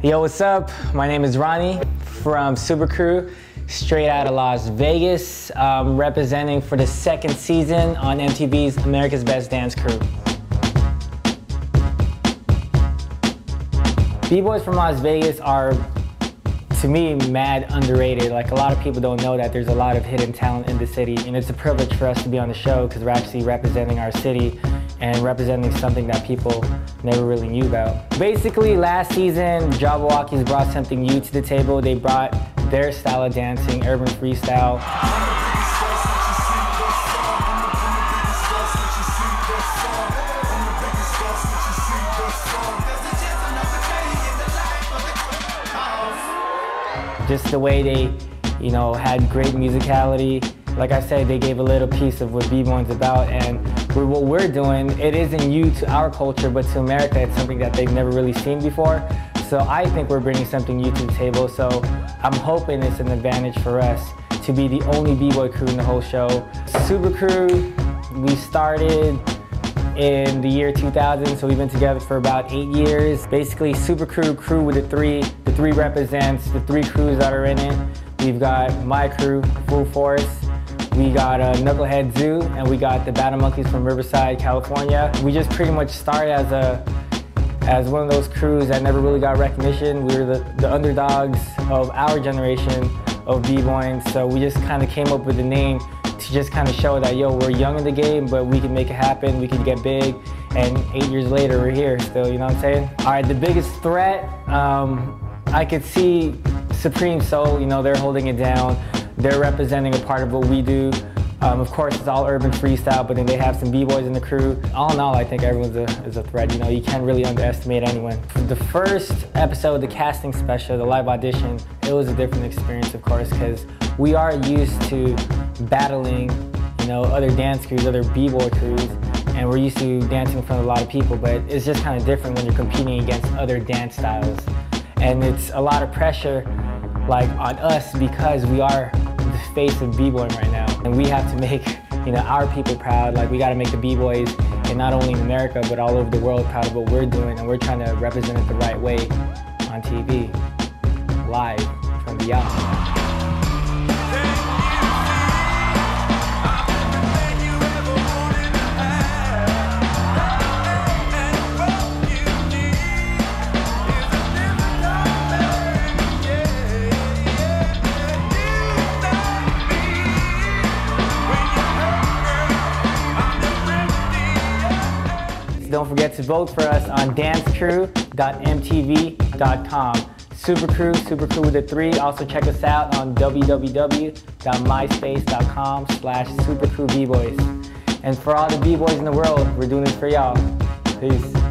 Yo, what's up? My name is Ronnie from Super Crew, straight out of Las Vegas, um, representing for the second season on MTV's America's Best Dance Crew. B-boys from Las Vegas are, to me, mad underrated. Like a lot of people don't know that there's a lot of hidden talent in the city, and it's a privilege for us to be on the show because we're actually representing our city and representing something that people never really knew about. Basically, last season, Jabbawockeez brought something new to the table. They brought their style of dancing, urban freestyle. Just the way they, you know, had great musicality. Like I said, they gave a little piece of what B-Boy's about and what we're doing, it isn't new to our culture, but to America, it's something that they've never really seen before. So I think we're bringing something new to the table. So I'm hoping it's an advantage for us to be the only B-Boy crew in the whole show. Super Crew, we started in the year 2000, so we've been together for about eight years. Basically, Super Crew, crew with the three. The three represents the three crews that are in it. We've got my crew, Full Force, we got uh, Knucklehead Zoo, and we got the Battle Monkeys from Riverside, California. We just pretty much started as a as one of those crews that never really got recognition. We were the, the underdogs of our generation of b-boying, so we just kind of came up with the name to just kind of show that, yo, we're young in the game, but we can make it happen, we can get big, and eight years later, we're here still, you know what I'm saying? All right, the biggest threat, um, I could see Supreme Soul, you know, they're holding it down. They're representing a part of what we do. Um, of course, it's all urban freestyle, but then they have some b-boys in the crew. All in all, I think everyone's a, is a threat. You know, you can't really underestimate anyone. The first episode, of the casting special, the live audition, it was a different experience, of course, because we are used to battling, you know, other dance crews, other b-boy crews, and we're used to dancing in front of a lot of people, but it's just kind of different when you're competing against other dance styles. And it's a lot of pressure, like, on us because we are the face of b-boying right now. And we have to make you know, our people proud. Like we got to make the b-boys, and not only in America, but all over the world proud of what we're doing. And we're trying to represent it the right way on TV, live from beyond. Don't forget to vote for us on dancecrew.mtv.com. Super Crew, Super Crew with a three. Also check us out on www.myspace.com slash Super Crew B-Boys. And for all the B-Boys in the world, we're doing this for y'all. Peace.